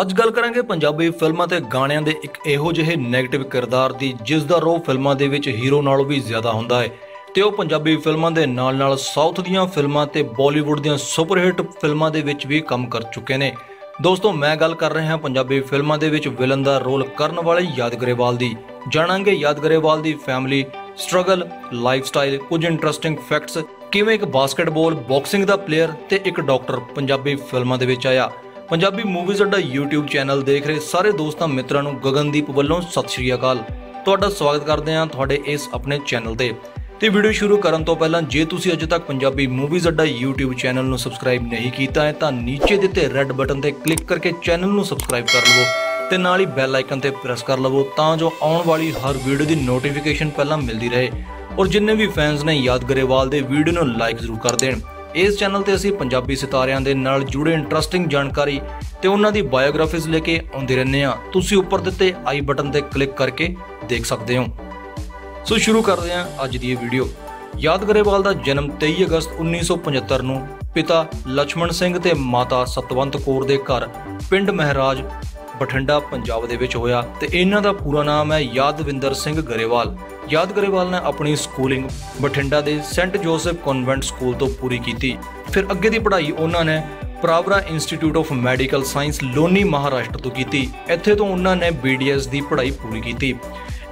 ਅੱਜ ਗੱਲ ਕਰਾਂਗੇ ਪੰਜਾਬੀ ਫਿਲਮਾਂ ਤੇ ਗਾਣਿਆਂ ਦੇ ਇੱਕ ਇਹੋ ਜਿਹੇ 네ਗੇਟਿਵ ਕਿਰਦਾਰ ਦੀ, ਜਿਸ ਦਾ ਰੋਹ ਫਿਲਮਾਂ ਦੇ ਵਿੱਚ ਹੀਰੋ ਨਾਲੋਂ ਵੀ ਜ਼ਿਆਦਾ ਹੁੰਦਾ ਹੈ। ਤੇ ਉਹ ਪੰਜਾਬੀ ਫਿਲਮਾਂ ਦੇ ਨਾਲ-ਨਾਲ ਸਾਊਥ ਦੀਆਂ ਫਿਲਮਾਂ ਤੇ ਬਾਲੀਵੁੱਡ ਦੀਆਂ ਸੁਪਰਹਿੱਟ ਫਿਲਮਾਂ ਦੇ ਵਿੱਚ ਵੀ ਕੰਮ ਕਰ ਚੁੱਕੇ ਨੇ। ਦੋਸਤੋ, ਮੈਂ ਗੱਲ ਕਰ ਰਿਹਾ ਹਾਂ ਪੰਜਾਬੀ ਫਿਲਮਾਂ ਦੇ ਵਿੱਚ ਵਿਲਨ ਦਾ ਰੋਲ ਕਰਨ ਵਾਲੇ ਯਾਦਗਰੇਵਾਲ ਦੀ। ਜਾਣਾਂਗੇ ਯਾਦਗਰੇਵਾਲ ਦੀ ਫੈਮਿਲੀ ਸਟਰਗਲ ਲਾਈਫ ਸਟਾਈਲ ਕੁਝ ਇੰਟਰਸਟਿੰਗ ਫੈਕਟਸ ਕਿਵੇਂ ਇੱਕ ਬਾਸਕਟਬਾਲ ਬਾਕਸਿੰਗ ਦਾ ਪਲੇਅਰ ਤੇ ਇੱਕ ਡਾਕਟਰ ਪੰਜਾਬੀ ਫਿਲਮਾਂ ਦੇ ਵਿੱਚ ਆਇਆ। Punjabi movies Adda YouTube channel ਦੇਖ ਰਹੇ ਸਾਰੇ ਦੋਸਤਾਂ ਮਿੱਤਰਾਂ ਨੂੰ ਗਗਨਦੀਪ ਵੱਲੋਂ ਸਤਿ ਸ਼੍ਰੀ ਅਕਾਲ। ਤੁਹਾਡਾ ਸਵਾਗਤ ਕਰਦੇ ਹਾਂ ਤੁਹਾਡੇ ਇਸ ਆਪਣੇ ਚੈਨਲ ਤੇ। ਤੇ ਵੀਡੀਓ ਸ਼ੁਰੂ ਕਰਨ ਤੋਂ ਪਹਿਲਾਂ ਜੇ ਤੁਸੀਂ ਅਜੇ ਤੱਕ Punjabi movies Adda YouTube channel ਨੂੰ ਸਬਸਕ੍ਰਾਈਬ ਨਹੀਂ ਕੀਤਾ ਹੈ, ਤਾਂ ਨੀਚੇ ਦਿੱਤੇ ਰੈੱਡ ਬਟਨ ਤੇ ਕਲਿੱਕ ਕਰਕੇ ਚੈਨਲ ਨੂੰ ਸਬਸਕ੍ਰਾਈਬ ਕਰ ਲਵੋ ਤੇ ਨਾਲ ਹੀ ਬੈਲ ਆਈਕਨ ਤੇ ਪ੍ਰੈਸ ਕਰ ਲਵੋ ਤਾਂ ਜੋ ਆਉਣ ਵਾਲੀ ਹਰ ਵੀਡੀਓ ਦੀ ਨੋਟੀਫਿਕੇਸ਼ਨ ਪਹਿਲਾਂ ਮਿਲਦੀ ਰਹੇ। ਔਰ ਜਿੰਨੇ ਵੀ ਫੈਨਸ ਨੇ ਯਾਦ ਗਰੇਵਾਲ ਦੇ ਵੀਡੀਓ ਨੂੰ ਲਾਈਕ ਜ਼ਰੂਰ ਕਰ ਦੇਣ। ਇਸ ਚੈਨਲ ਤੇ ਅਸੀਂ ਪੰਜਾਬੀ ਸਿਤਾਰਿਆਂ ਦੇ ਨਾਲ ਜੁੜੇ ਇੰਟਰਸਟਿੰਗ ਜਾਣਕਾਰੀ ਤੇ ਉਹਨਾਂ ਦੀ ਬਾਇਓਗ੍ਰਾਫੀਜ਼ ਲੈ ਕੇ ਆਉਂਦੇ ਰਹਿੰਦੇ ਆ ਤੁਸੀਂ ਉੱਪਰ ਦਿੱਤੇ ਆਈ ਬਟਨ ਤੇ ਕਲਿੱਕ ਕਰਕੇ ਦੇਖ ਸਕਦੇ ਹੋ। ਸੋ ਸ਼ੁਰੂ ਕਰਦੇ ਹਾਂ ਅੱਜ ਦੀ ਇਹ ਵੀਡੀਓ। ਯਾਦ ਗਰੇਵਾਲ ਦਾ ਜਨਮ 23 ਅਗਸਤ 1975 ਨੂੰ ਪਿਤਾ ਲక్ష్మణ ਸਿੰਘ ਤੇ ਮਾਤਾ ਸਤਵੰਤ ਕੌਰ ਦੇ ਘਰ ਪਿੰਡ ਮਹਿਰਾਜ ਬਠਿੰਡਾ, ਪੰਜਾਬ ਦੇ ਵਿੱਚ ਹੋਇਆ ਤੇ ਇਹਨਾਂ ਦਾ ਪੂਰਾ ਨਾਮ ਹੈ ਯਾਦਵਿੰਦਰ ਸਿੰਘ ਗਰੇਵਾਲ। ਯਾਦ ਗਰੇਵਾਲ ਨੇ ਆਪਣੀ ਸਕੂਲਿੰਗ ਬਠਿੰਡਾ ਦੇ ਸੈਂਟ ਜੋਸਫ ਕਨਵੈਂਟ ਸਕੂਲ ਤੋਂ ਪੂਰੀ ਕੀਤੀ। ਫਿਰ ਅੱਗੇ ਦੀ ਪੜ੍ਹਾਈ ਉਹਨਾਂ ਨੇ Pravara institute of medical science Loni Maharashtra ਤੋਂ ਕੀਤੀ। ਇੱਥੇ ਤੋਂ ਉਹਨਾਂ ਨੇ ਬੀਡੀਐਸ ਦੀ ਪੜ੍ਹਾਈ ਪੂਰੀ ਕੀਤੀ।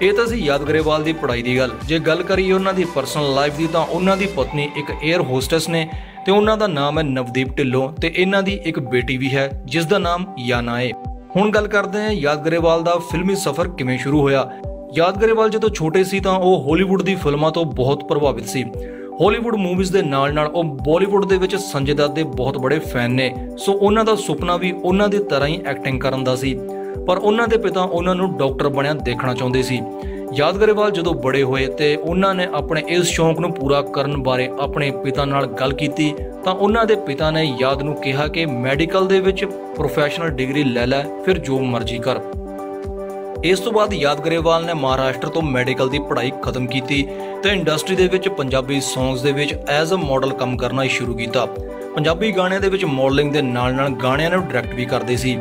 ਇਹ ਤਾਂ ਸੀ ਯਾਦ ਗਰੇਵਾਲ ਦੀ ਪੜ੍ਹਾਈ ਦੀ ਗੱਲ। ਜੇ ਗੱਲ ਕਰੀਏ ਉਹਨਾਂ ਦੀ ਪਰਸਨਲ ਲਾਈਫ ਦੀ ਤਾਂ ਉਹਨਾਂ ਦੀ ਪਤਨੀ ਇੱਕ 에ਅਰ ਹੋਸਟਸ ਨੇ ਤੇ ਉਹਨਾਂ ਦਾ ਨਾਮ ਹੈ ਨਵਦੀਪ ਢਿੱਲੋਂ ਤੇ ਇਹਨਾਂ ਦੀ ਇੱਕ ਬੇਟੀ ਵੀ ਹੈ ਜਿਸ ਦਾ ਨਾਮ ਯਾਨਾ ਹੈ ਹੁਣ ਗੱਲ ਕਰਦੇ ਹਾਂ ਯਾਦ ਗਰੇਵਾਲ ਦਾ ਫਿਲਮੀ ਸਫ਼ਰ ਕਿਵੇਂ ਸ਼ੁਰੂ ਹੋਇਆ। ਯਾਦ ਗਰੇਵਾਲ ਜਦੋਂ ਛੋਟੇ ਸੀ ਤਾਂ ਉਹ ਹਾਲੀਵੁੱਡ ਦੀ ਫਿਲਮਾਂ ਤੋਂ ਬਹੁਤ ਪ੍ਰਭਾਵਿਤ ਸੀ। ਹਾਲੀਵੁੱਡ ਮੂਵੀਜ਼ ਦੇ ਨਾਲ-ਨਾਲ ਉਹ ਬਾਲੀਵੁੱਡ ਦੇ ਵਿੱਚ ਸੰਜੇ ਦੱਤ ਦੇ ਬਹੁਤ ਬੜੇ ਫੈਨ ਨੇ। ਸੋ ਉਹਨਾਂ ਦਾ ਸੁਪਨਾ ਵੀ ਉਹਨਾਂ ਦੀ ਤਰ੍ਹਾਂ ਹੀ ਐਕਟਿੰਗ ਕਰਨ ਦਾ ਸੀ। ਪਰ ਉਹਨਾਂ ਦੇ ਪਿਤਾ ਉਹਨਾਂ ਨੂੰ ਡਾਕਟਰ ਬਣਿਆ ਦੇਖਣਾ ਚਾਹੁੰਦੇ ਸੀ। ਯਾਦ ਗਰੇਵਾਲ ਜਦੋਂ ਬੜੇ ਹੋਏ ਤੇ ਉਹਨਾਂ ਨੇ ਆਪਣੇ ਇਸ ਸ਼ੌਂਕ ਨੂੰ ਪੂਰਾ ਕਰਨ ਬਾਰੇ ਆਪਣੇ ਪਿਤਾ ਨਾਲ ਗੱਲ ਕੀਤੀ, ਤਾਂ ਉਹਨਾਂ ਦੇ ਪਿਤਾ ਨੇ ਯਾਦ ਨੂੰ ਕਿਹਾ ਕਿ ਮੈਡੀਕਲ ਦੇ ਵਿੱਚ ਪ੍ਰੋਫੈਸ਼ਨਲ ਡਿਗਰੀ ਲੈ ਲੈ, ਫਿਰ ਜੋ ਮਰਜ਼ੀ ਕਰ। ਇਸ ਤੋਂ ਬਾਅਦ ਯਾਦ ਗਰੇਵਾਲ ਨੇ ਮਹਾਰਾਸ਼ਟਰ ਤੋਂ ਮੈਡੀਕਲ ਦੀ ਪੜ੍ਹਾਈ ਖਤਮ ਕੀਤੀ ਤੇ ਇੰਡਸਟਰੀ ਦੇ ਵਿੱਚ ਪੰਜਾਬੀ ਸੌਂਗਸ ਦੇ ਵਿੱਚ ਐਜ਼ ਅ ਮਾਡਲ ਕੰਮ ਕਰਨਾ ਸ਼ੁਰੂ ਕੀਤਾ। ਪੰਜਾਬੀ ਗਾਣਿਆਂ ਦੇ ਵਿੱਚ ਮਾਡਲਿੰਗ ਦੇ ਨਾਲ-ਨਾਲ ਗਾਣਿਆਂ ਨੂੰ ਡਾਇਰੈਕਟ ਵੀ ਕਰਦੇ ਸੀ।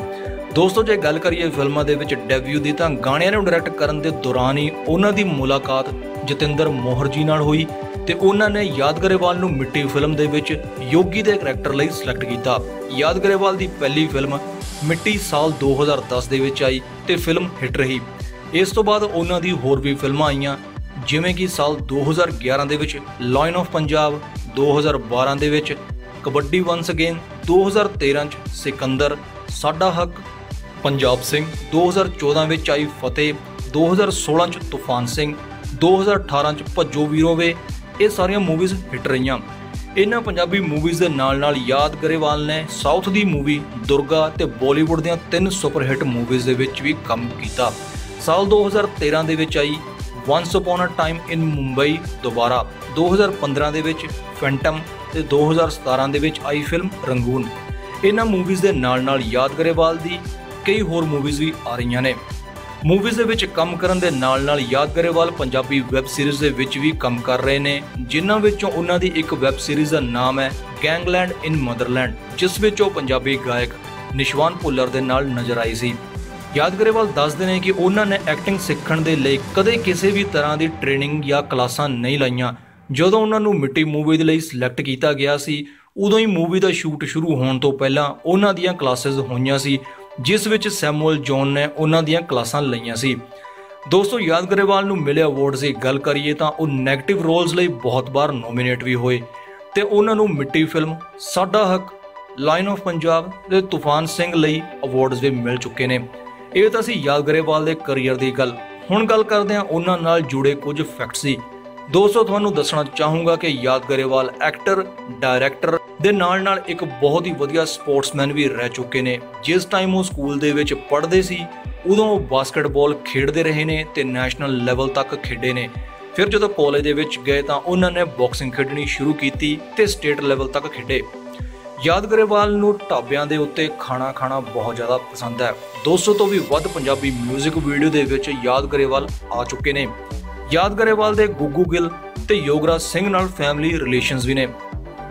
ਦੋਸਤੋ, ਜੇ ਗੱਲ ਕਰੀਏ ਫਿਲਮਾਂ ਦੇ ਵਿੱਚ ਡੈਬਿਊ ਦੀ, ਤਾਂ ਗਾਣਿਆਂ ਨੂੰ ਡਾਇਰੈਕਟ ਕਰਨ ਦੇ ਦੌਰਾਨ ਹੀ ਉਹਨਾਂ ਦੀ ਮੁਲਾਕਾਤ ਜਤਿੰਦਰ ਮੋਹਰ ਜੀ ਨਾਲ ਹੋਈ ਤੇ ਉਹਨਾਂ ਨੇ ਯਾਦਗਰੇਵਾਲ ਨੂੰ ਮਿੱਟੀ ਫਿਲਮ ਦੇ ਵਿੱਚ ਯੋਗੀ ਦੇ ਕਰੈਕਟਰ ਲਈ ਸਿਲੈਕਟ ਕੀਤਾ। ਯਾਦਗਰੇਵਾਲ ਦੀ ਪਹਿਲੀ ਫਿਲਮ ਮਿੱਟੀ ਸਾਲ 2010 ਦੇ ਵਿੱਚ ਆਈ ਤੇ ਫਿਲਮ ਹਿੱਟ ਰਹੀ। ਇਸ ਤੋਂ ਬਾਅਦ ਉਹਨਾਂ ਦੀ ਹੋਰ ਵੀ ਫਿਲਮਾਂ ਆਈਆਂ, ਜਿਵੇਂ ਕਿ ਸਾਲ 2011 ਦੇ ਵਿੱਚ ਲਾਈਨ ਆਫ ਪੰਜਾਬ 2012 ਦੇ ਵਿੱਚ ਕਬੱਡੀ ਵਾਂਸ ਅਗੇਨ 2013 ਚ ਸਿਕੰਦਰ, ਸਾਡਾ ਹੱਕ ਪੰਜਾਬ ਸਿੰਘ 2014 ਵਿੱਚ ਆਈ ਫਤਿਹ 2016 ਚ ਤੂਫਾਨ ਸਿੰਘ 2018 ਚ ਭੱਜੋ ਵੀਰੋ ਵੇ। ਇਹ ਸਾਰੀਆਂ ਮੂਵੀਜ਼ ਹਿੱਟ ਰਹੀਆਂ। ਇਹਨਾਂ ਪੰਜਾਬੀ ਮੂਵੀਜ਼ ਦੇ ਨਾਲ-ਨਾਲ ਯਾਦ ਗਰੇਵਾਲ ਨੇ ਸਾਊਥ ਦੀ ਮੂਵੀ ਦੁਰਗਾ ਤੇ ਬਾਲੀਵੁੱਡ ਦੀਆਂ ਤਿੰਨ ਸੁਪਰ ਹਿੱਟ ਮੂਵੀਜ਼ ਦੇ ਵਿੱਚ ਵੀ ਕੰਮ ਕੀਤਾ। ਸਾਲ 2013 ਦੇ ਵਿੱਚ ਆਈ once upon a time in Mumbai Dobaara. 2015 ਦੇ ਵਿੱਚ ਫੈਂਟਮ ਤੇ 2017 ਦੇ ਵਿੱਚ ਆਈ ਫਿਲਮ ਰੰਗੂਨ ਇਹਨਾਂ ਮੂਵੀਜ਼ ਦੇ ਨਾਲ-ਨਾਲ ਯਾਦ ਗਰੇਵਾਲ ਦੀ ਕਈ ਹੋਰ ਮੂਵੀਜ਼ ਵੀ ਆ ਰਹੀਆਂ ਨੇ। ਮੂਵੀਜ਼ ਦੇ ਵਿੱਚ ਕੰਮ ਕਰਨ ਦੇ ਨਾਲ-ਨਾਲ ਯਾਦ ਗਰੇਵਾਲ ਪੰਜਾਬੀ ਵੈਬ ਸੀਰੀਜ਼ ਦੇ ਵਿੱਚ ਵੀ ਕੰਮ ਕਰ ਰਹੇ ਨੇ, ਜਿਨ੍ਹਾਂ ਵਿੱਚੋਂ ਉਹਨਾਂ ਦੀ ਇੱਕ ਵੈਬ ਸੀਰੀਜ਼ ਦਾ ਨਾਮ ਹੈ ਗੈਂਗਲੈਂਡ ਇਨ ਮਦਰਲੈਂਡ ਜਿਸ ਵਿੱਚ ਉਹ ਪੰਜਾਬੀ ਗਾਇਕ ਨਿਸ਼ਵਾਨ ਭੁੱਲਰ ਦੇ ਨਾਲ ਨਜ਼ਰ ਆਈ ਸੀ। ਯਾਦ ਗਰੇਵਾਲ ਦੱਸਦੇ ਨੇ ਕਿ ਉਹਨਾਂ ਨੇ ਐਕਟਿੰਗ ਸਿੱਖਣ ਦੇ ਲਈ ਕਦੇ ਕਿਸੇ ਵੀ ਤਰ੍ਹਾਂ ਦੀ ਟ੍ਰੇਨਿੰਗ ਜਾਂ ਕਲਾਸਾਂ ਨਹੀਂ ਲਾਈਆਂ। ਜਦੋਂ ਉਹਨਾਂ ਨੂੰ ਮਿੱਟੀ ਮੂਵੀ ਦੇ ਲਈ ਸਿਲੈਕਟ ਕੀਤਾ ਗਿਆ ਸੀ, ਉਦੋਂ ਹੀ ਮੂਵੀ ਦਾ ਸ਼ੂਟ ਸ਼ੁਰੂ ਹੋਣ ਤੋਂ ਪਹਿਲਾਂ ਉਹਨਾਂ ਦੀਆਂ ਕਲਾਸਿਸ ਹੋਈਆਂ ਸੀ। ਜਿਸ ਵਿੱਚ ਸੈਮੂਅਲ ਜੌਨ ਨੇ ਉਹਨਾਂ ਦੀਆਂ ਕਲਾਸਾਂ ਲਈਆਂ ਸੀ। ਦੋਸਤੋ ਯਾਦਗਰੇਵਾਲ ਨੂੰ ਮਿਲੇ ਅਵਾਰਡਸ ਦੀ ਗੱਲ ਕਰੀਏ ਤਾਂ ਉਹ 네ਗੇਟਿਵ ਰੋਲਸ ਲਈ ਬਹੁਤ ਵਾਰ ਨੋਮੀਨੇਟ ਵੀ ਹੋਏ ਤੇ ਉਹਨਾਂ ਨੂੰ ਮਿੱਟੀ ਫਿਲਮ ਸਾਡਾ ਹੱਕ ਲਾਈਨ ਆਫ ਪੰਜਾਬ ਤੇ ਤੂਫਾਨ ਸਿੰਘ ਲਈ ਅਵਾਰਡਸ ਵੀ ਮਿਲ ਚੁੱਕੇ ਨੇ। ਇਹ ਤਾਂ ਸੀ ਯਾਦਗਰੇਵਾਲ ਦੇ ਕੈਰੀਅਰ ਦੀ ਗੱਲ। ਹੁਣ ਗੱਲ ਕਰਦੇ ਹਾਂ ਉਹਨਾਂ ਨਾਲ ਜੁੜੇ ਕੁਝ ਫੈਕਟਸ ਦੀ। ਦੋਸਤੋ, ਤੁਹਾਨੂੰ ਦੱਸਣਾ ਚਾਹੂੰਗਾ ਕਿ ਯਾਦ ਗਰੇਵਾਲ ਐਕਟਰ ਡਾਇਰੈਕਟਰ ਦੇ ਨਾਲ ਨਾਲ ਇੱਕ ਬਹੁਤ ਹੀ ਵਧੀਆ ਸਪੋਰਟਸਮੈਨ ਵੀ ਰਹਿ ਚੁੱਕੇ ਨੇ। ਜਿਸ ਟਾਈਮ ਉਹ ਸਕੂਲ ਦੇ ਵਿੱਚ ਪੜ੍ਹਦੇ ਸੀ, ਉਦੋਂ ਉਹ ਬਾਸਕਟਬਾਲ ਖੇਡਦੇ ਰਹੇ ਨੇ ਤੇ ਨੈਸ਼ਨਲ ਲੈਵਲ ਤੱਕ ਖੇਡੇ ਨੇ। ਫਿਰ ਜਦੋਂ ਕਾਲਜ ਦੇ ਵਿੱਚ ਗਏ ਤਾਂ ਉਹਨਾਂ ਨੇ ਬਾਕਸਿੰਗ ਖੇਡਣੀ ਸ਼ੁਰੂ ਕੀਤੀ ਤੇ ਸਟੇਟ ਲੈਵਲ ਤੱਕ ਖੇਡੇ। ਯਾਦ ਗਰੇਵਾਲ ਨੂੰ ਢਾਬਿਆਂ ਦੇ ਉੱਤੇ ਖਾਣਾ ਖਾਣਾ ਬਹੁਤ ਜ਼ਿਆਦਾ ਪਸੰਦ ਹੈ। 200 ਤੋਂ ਵੀ ਵੱਧ ਪੰਜਾਬੀ 뮤직 ਵੀਡੀਓ ਦੇ ਵਿੱਚ ਯਾਦ ਗਰੇਵਾਲ ਆ ਚੁੱਕੇ ਨੇ। ਯਾਦ ਗਰੇਵਾਲ ਦੇ ਗੁੱਗੂ ਗਿੱਲ ਤੇ ਯੋਗਰਾਜ ਸਿੰਘ ਨਾਲ ਫੈਮਿਲੀ ਰਿਲੇਸ਼ਨਸ ਵੀ ਨੇ।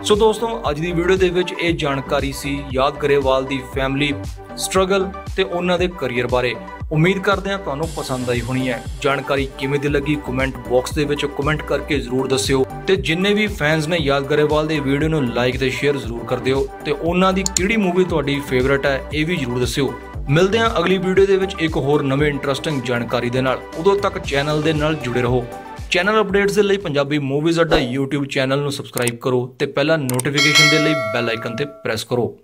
ਸੋ ਦੋਸਤੋ, ਅੱਜ ਦੀ ਵੀਡੀਓ ਦੇ ਵਿੱਚ ਇਹ ਜਾਣਕਾਰੀ ਸੀ ਯਾਦ ਗਰੇਵਾਲ ਦੀ ਫੈਮਿਲੀ ਸਟਰਗਲ ਤੇ ਉਹਨਾਂ ਦੇ ਕੈਰੀਅਰ ਬਾਰੇ। ਉਮੀਦ ਕਰਦੇ ਹਾਂ ਤੁਹਾਨੂੰ ਪਸੰਦ ਆਈ ਹੋਣੀ ਹੈ। ਜਾਣਕਾਰੀ ਕਿਵੇਂ ਦੀ ਲੱਗੀ ਕਮੈਂਟ ਬਾਕਸ ਦੇ ਵਿੱਚ ਕਮੈਂਟ ਕਰਕੇ ਜ਼ਰੂਰ ਦੱਸਿਓ। ਤੇ ਜਿੰਨੇ ਵੀ ਫੈਨਸ ਨੇ ਯਾਦ ਗਰੇਵਾਲ ਦੇ ਵੀਡੀਓ ਨੂੰ ਲਾਈਕ ਤੇ ਸ਼ੇਅਰ ਜ਼ਰੂਰ ਕਰ ਦਿਓ। ਤੇ ਉਹਨਾਂ ਦੀ ਕਿਹੜੀ ਮੂਵੀ ਤੁਹਾਡੀ ਫੇਵਰਟ ਹੈ, ਇਹ ਵੀ ਜ਼ਰੂਰ ਦੱਸਿਓ। ਮਿਲਦੇ ਹਾਂ ਅਗਲੀ ਵੀਡੀਓ ਦੇ ਵਿੱਚ ਇੱਕ ਹੋਰ ਨਵੇਂ ਇੰਟਰਸਟਿੰਗ ਜਾਣਕਾਰੀ ਦੇ ਨਾਲ। ਉਦੋਂ ਤੱਕ ਚੈਨਲ ਦੇ ਨਾਲ ਜੁੜੇ ਰਹੋ। ਚੈਨਲ ਅਪਡੇਟਸ ਦੇ ਲਈ Punjabi movies Adda YouTube channel ਨੂੰ ਸਬਸਕ੍ਰਾਈਬ ਕਰੋ ਤੇ ਪਹਿਲਾ ਨੋਟੀਫਿਕੇਸ਼ਨ ਦੇ ਲਈ ਬੈਲ ਆਈਕਨ ਤੇ ਪ੍ਰੈਸ ਕਰੋ।